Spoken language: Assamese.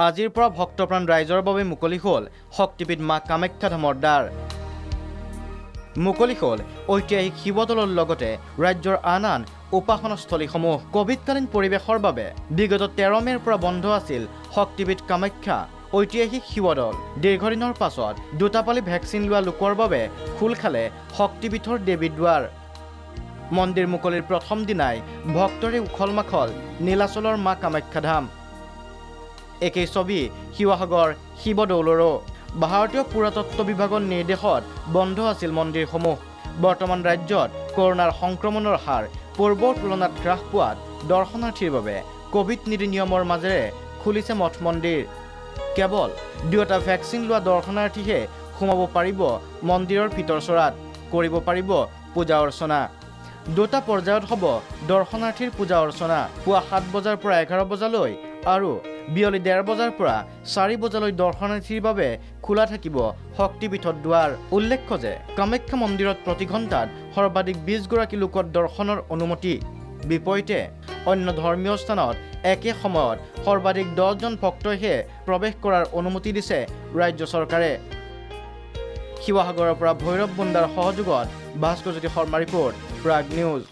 আজিৰ পৰা ভক্তপ্ৰাণ ৰাইজৰ বাবে মুকলি হ'ল শক্তিপীঠ মা কামাখ্যা ধামৰ দ্বাৰ। মুকলি হ'ল ঐতিহাসিক শিৱদৌলৰ লগতে ৰাজ্যৰ আন আন উপাসনাস্থলীসমূহ। কভিডকালীন পৰিৱেশৰ বাবে বিগত তেৰ মে'ৰ পৰা বন্ধ আছিল শক্তিপীঠ কামাখ্যা ঐতিহাসিক শিৱদৌল। দীৰ্ঘদিনৰ পাছত দুটা পালি ভেকচিন লোৱা লোকৰ বাবে খোল খালে শক্তিপীঠৰ দেৱী দুৱাৰ। মন্দিৰ মুকলিৰ প্ৰথম দিনাই ভক্তৰে উখল মাখল নীলাচলৰ মা কামাখ্যা ধাম একেই ছবি শিৱসাগৰ শিৱদৌলৰো। ভাৰতীয় পুৰাতত্ব বিভাগৰ নিৰ্দেশত বন্ধ আছিল মন্দিৰসমূহ। বৰ্তমান ৰাজ্যত কৰোণাৰ সংক্ৰমণৰ হাৰ পূৰ্বৰ তুলনাত হ্ৰাস পোৱাত দৰ্শনাৰ্থীৰ বাবে কভিড নীতি নিয়মৰ মাজেৰে খুলিছে মঠ মন্দিৰ। কেৱল দুয়োটা ভেকচিন লোৱা দৰ্শনাৰ্থীহে সোমাব পাৰিব মন্দিৰৰ ভিতৰচৰাত কৰিব পাৰিব পূজা অৰ্চনা। দুটা পৰ্যায়ত হ'ব দৰ্শনাৰ্থীৰ পূজা অৰ্চনা। পুৱা সাত বজাৰ পৰা এঘাৰ বজালৈ আৰু বিয়লি ডেৰ বজাৰ পৰা চাৰি বজালৈ দৰ্শনাৰ্থীৰ বাবে খোলা থাকিব শক্তিপীঠৰ দুৱাৰ। উল্লেখ্য যে কামাখ্যা মন্দিৰত প্ৰতি ঘণ্টাত সৰ্বাধিক বিছগৰাকী লোকৰ দৰ্শনৰ অনুমতি। বিপৰীতে অন্য ধৰ্মীয় স্থানত একে সময়ত সৰ্বাধিক দহজন ভক্তইহে প্ৰৱেশ কৰাৰ অনুমতি দিছে ৰাজ্য চৰকাৰে। শিৱসাগৰৰ পৰা ভৈৰৱ বুন্দাৰ সহযোগত ভাস্কৰজ্যোতি শৰ্মা ৰিপৰ্ট প্ৰাগ নিউজ।